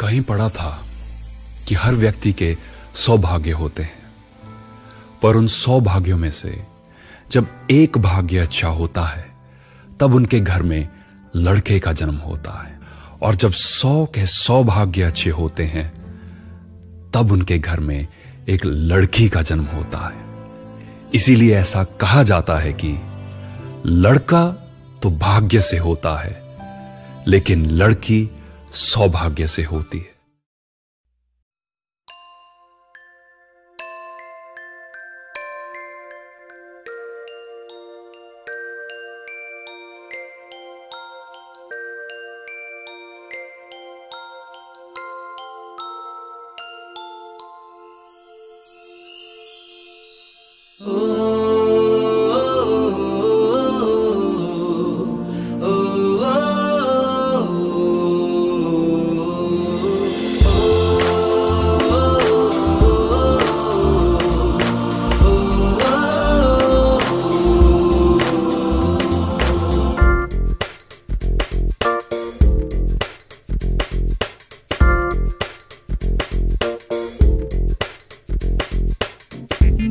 कहीं पढ़ा था कि हर व्यक्ति के सौभाग्य होते हैं। पर उन सौभाग्यों में से जब एक भाग्य अच्छा होता है, तब उनके घर में लड़के का जन्म होता है। और जब सौ के सौ भाग्य अच्छे होते हैं, तब उनके घर में एक लड़की का जन्म होता है। इसीलिए ऐसा कहा जाता है कि लड़का तो भाग्य से होता है, लेकिन लड़की सौभाग्य से होती है।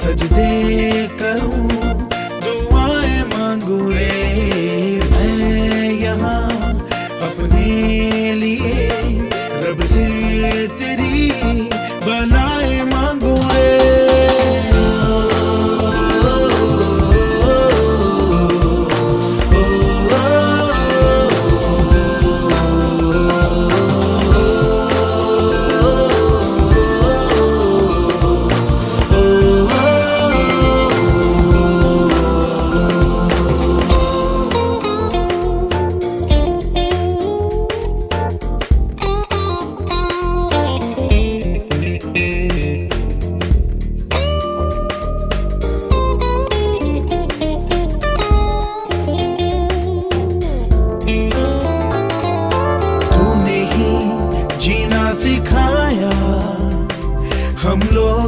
सजदे करूँ।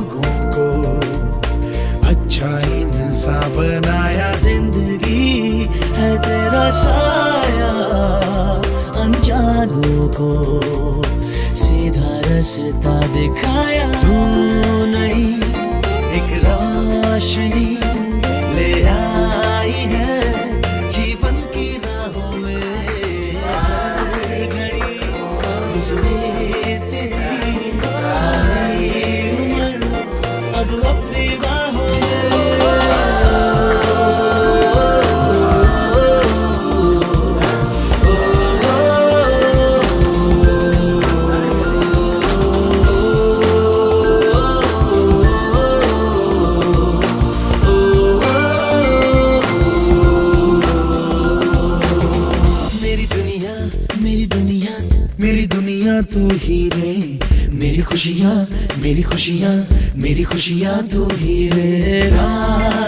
लोगों को अच्छा इंसान बनाया ज़िंदगी है तेरा साया। अनजानों को सीधा रास्ता दिखाया। तू नहीं एक रोशनी दुनिया मेरी दुनिया मेरी दुनिया तू ही रे। मेरी खुशियाँ मेरी खुशियाँ मेरी खुशियाँ तू ही रे। रात